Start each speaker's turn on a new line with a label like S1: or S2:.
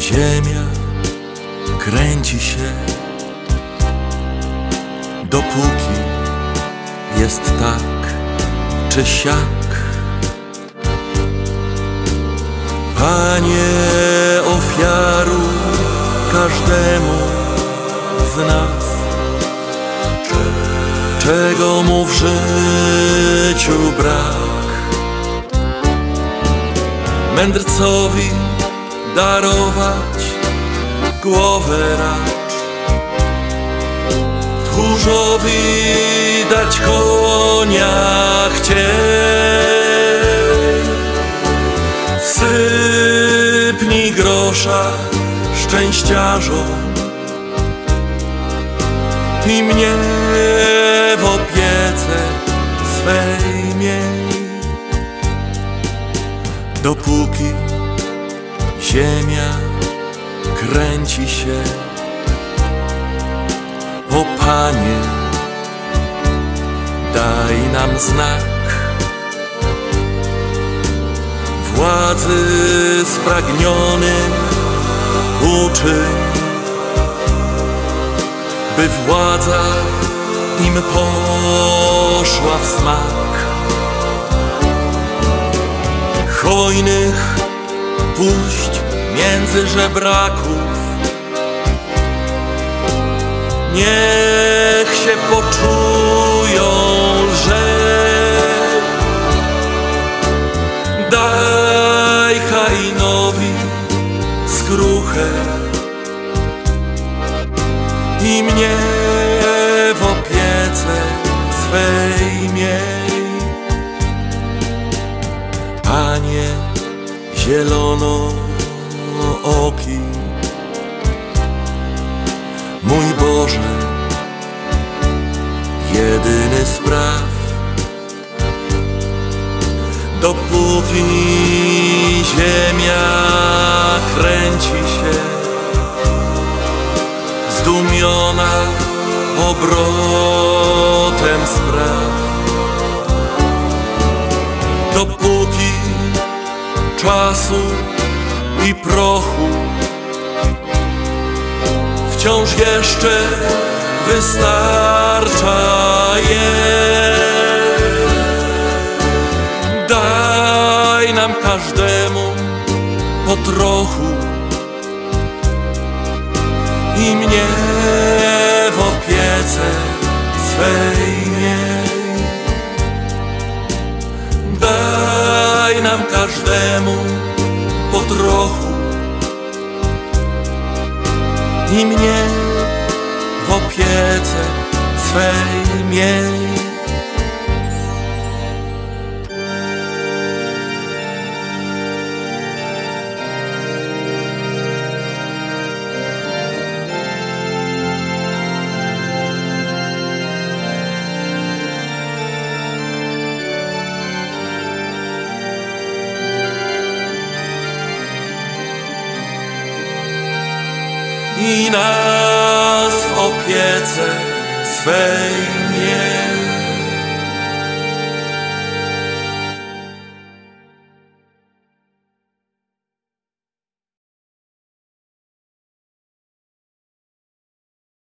S1: Ziemia kręci się, dopóki jest tak czy siak. Panie ofiaru każdemu z nas, czego mu w życiu brak. Mędrcowi darować głowę racz, tchórzowi dać konia chcieć. Sypnij grosza szczęściarzom i mnie w opiece swej miej. Dopóki ziemia kręci się, o Panie, daj nam znak. Władzy spragnionym uczyń by władza im poszła w smak. Hojnych puść między żebraków, niech się poczują, że daj Kainowi skruchę i mnie mój Boże, jedyny spraw, dopóki ziemia kręci się zdumiona obrotem spraw. Dopóki czasu i prochu wciąż jeszcze wystarcza. Daj nam każdemu po trochu i mnie w opiece swej miej. Daj nam każdemu po trochu i mnie w opiece swej miej. Nas w opiece swej miej.